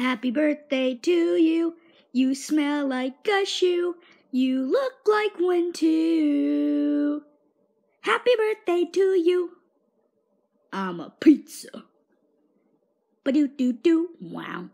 Happy birthday to you. You smell like a shoe. You look like one too. Happy birthday to you. I'm a pizza. Ba do do do. Wow.